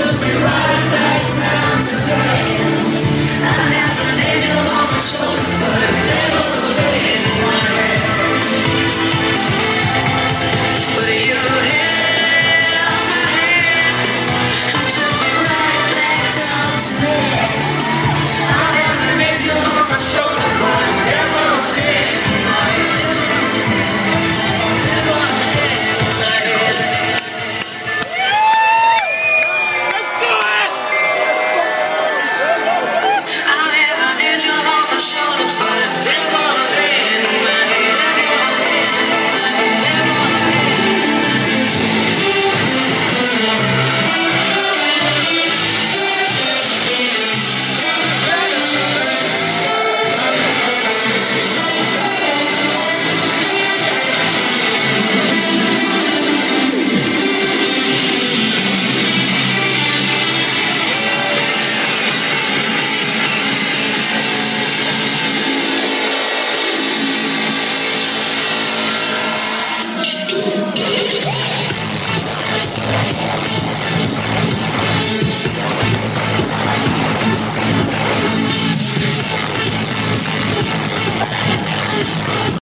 took me right back down today.